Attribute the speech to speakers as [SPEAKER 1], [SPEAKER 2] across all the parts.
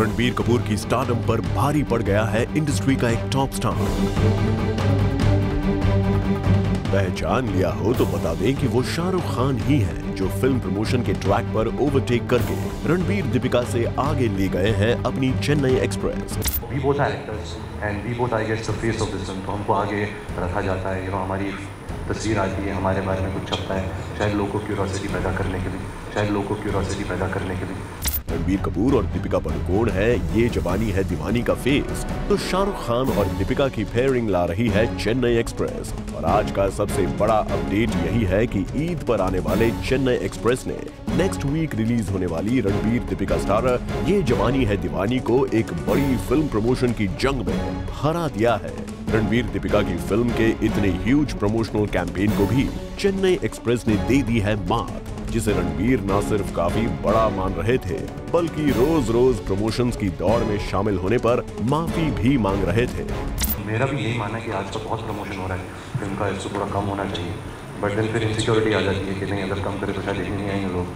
[SPEAKER 1] रणबीर कपूर की स्टारडम पर भारी पड़ गया है इंडस्ट्री का एक टॉप स्टार पहचान लिया हो तो बता दें कि वो शाहरुख खान ही हैं, जो फ़िल्म प्रमोशन के ट्रैक पर ओवरटेक करके रणबीर दीपिका से आगे ले गए हैं अपनी Chennai Express
[SPEAKER 2] we both are actors and we both I get the face of this film तो हमको आगे रखा जाता है यू नो हमारी तस्वीर आती है, हमारे बारे में कुछ छपता है, शायद लोगों को क्यूरोसिटी पैदा करने के लिए, शायद लोगों को क्यूरोसिटी पैदा करने के लिए।
[SPEAKER 1] रणबीर कपूर और दीपिका पडुकोण है, ये जवानी है दीवानी का फेस। तो शाहरुख खान और दीपिका की फेयरिंग ला रही है चेन्नई एक्सप्रेस। और आज का सबसे बड़ा अपडेट यही है कि ईद पर आने वाले चेन्नई एक्सप्रेस ने नेक्स्ट वीक रिलीज़ होने वाली रणबीर दीपिका स्टारर ये जवानी है दीवानी को एक बड़ी फ़िल्म प्रमोशन की जंग में हरा दिया है। रणबीर दीपिका की फ़िल्म के इतने ह्यूज प्रमोशनल कैंपेन को भी चेन्नई एक्सप्रेस ने दे दी है मात। जिसे रणबीर न सिर्फ़ काफ़ी बड़ा मान रहे थे बल्कि रोज रोज प्रमोशंस की दौड़ में शामिल होने पर माफ़ी भी मांग रहे थे।
[SPEAKER 2] मेरा भी यही मानना है कि आज तो बहुत प्रमोशन हो रहा है। फ़िल्म का इससे थोड़ा कम होना चाहिए। बट देन फिर इनसिक्योरिटी आ जाती है कि नहीं अगर कम करे तो शायद देखने नहीं आएँगे लोग।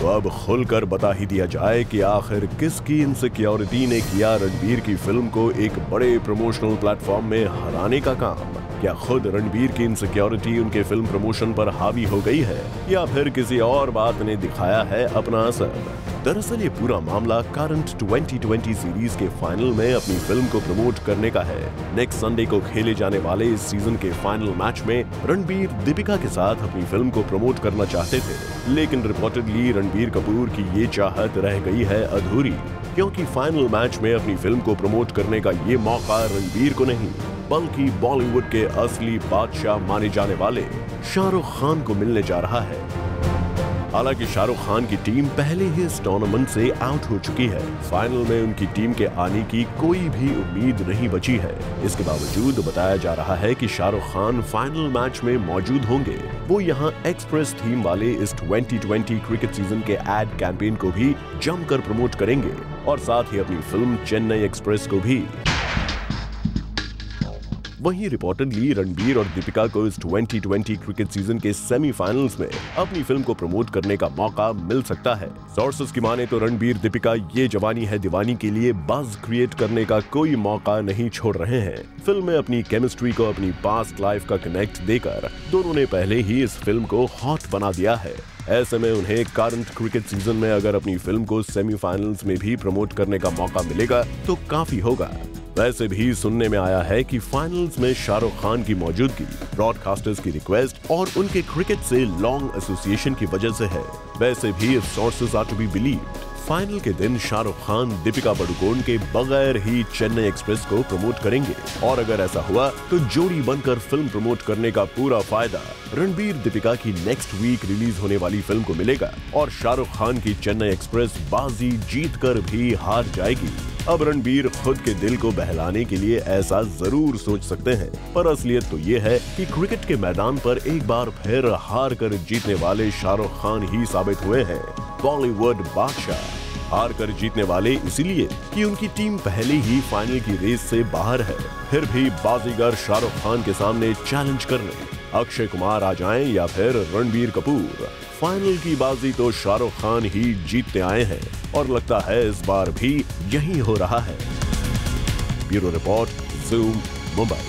[SPEAKER 1] तो अब खुलकर बता ही दिया जाए कि आखिर किसकी इनसिक्योरिटी ने किया रणबीर की फ़िल्म को एक बड़े प्रमोशनल प्लेटफॉर्म में हराने का काम। क्या खुद रणबीर की इनसिक्योरिटी उनके फ़िल्म प्रमोशन पर हावी हो गई है? या फिर किसी और बात ने दिखाया है अपना असर? दरअसल ये पूरा मामला करंट 2020 सीरीज़ के फाइनल में अपनी फ़िल्म को प्रमोट करने का है। नेक्स्ट संडे को खेले जाने वाले इस सीज़न के फाइनल मैच में रणबीर दीपिका के साथ अपनी फ़िल्म को प्रमोट करना चाहते थे। लेकिन रिपोर्टेडली रणबीर कपूर की ये चाहत रह गई है अधूरी, क्योंकि फाइनल मैच में अपनी फ़िल्म को प्रमोट करने का ये मौका रणबीर को नहीं, बल्कि बॉलीवुड के असली बादशाह माने जाने वाले शाहरुख खान को मिलने जा रहा है। हालाँकि शाहरुख खान की टीम पहले ही इस टूर्नामेंट से आउट हो चुकी है। फाइनल में उनकी टीम के आने की कोई भी उम्मीद नहीं बची है। इसके बावजूद बताया जा रहा है कि शाहरुख खान फाइनल मैच में मौजूद होंगे। वो यहाँ एक्सप्रेस थीम वाले इस 2020 क्रिकेट सीज़न के एड कैंपेन को भी जमकर प्रमोट करेंगे। और साथ ही अपनी फ़िल्म चेन्नई एक्सप्रेस को भी। वहीं रिपोर्टेडली रणबीर और दीपिका को इस 2020 क्रिकेट सीज़न के सेमीफाइनल्स में अपनी फ़िल्म को प्रमोट करने का मौका मिल सकता है। सोर्सेस की माने तो रणबीर, दीपिका, ये जवानी है दीवानी के लिए बाज क्रिएट करने का कोई मौका नहीं छोड़ रहे हैं। फ़िल्म में अपनी केमिस्ट्री को, अपनी पास्ट लाइफ का कनेक्ट देकर दोनों ने पहले ही इस फ़िल्म को हॉट बना दिया है। ऐसे में उन्हें करंट क्रिकेट सीज़न में अगर अपनी फ़िल्म को सेमीफाइनल्स में भी प्रमोट करने का मौका मिलेगा तो काफ़ी होगा। वैसे भी सुनने में आया है कि फाइनल्स में शाहरुख खान की मौजूदगी ब्रॉडकास्टर्स की रिक्वेस्ट और उनके क्रिकेट से लॉन्ग एसोसिएशन की वजह से है। वैसे भी sources are to be believed final के दिन शाहरुख खान दीपिका पडुकोण के बगैर ही चेन्नई एक्सप्रेस को प्रमोट करेंगे। और अगर ऐसा हुआ तो जोड़ी बनकर फ़िल्म प्रमोट करने का पूरा फ़ायदा रणबीर दीपिका की नेक्स्ट वीक रिलीज़ होने वाली फ़िल्म को मिलेगा। और शाहरुख खान की चेन्नई एक्सप्रेस बाजी जीत कर भी हार जाएगी। अब रणबीर खुद के दिल को बहलाने के लिए ऐसा ज़रूर सोच सकते हैं। पर असलियत तो ये है कि क्रिकेट के मैदान पर एक बार फिर हार कर जीतने वाले शाहरुख खान ही साबित हुए हैं। बॉलीवुड बादशाह हार कर जीतने वाले इसलिए कि उनकी टीम पहले ही फाइनल की रेस से बाहर है। फिर भी बाजीगर शाहरुख खान के सामने चैलेंज करने अक्षय कुमार आ जाएँ या फिर रणबीर कपूर। फाइनल की बाजी तो शाहरुख खान ही जीतते आए हैं और लगता है इस बार भी यही हो रहा है। Bureau report zoom Mumbai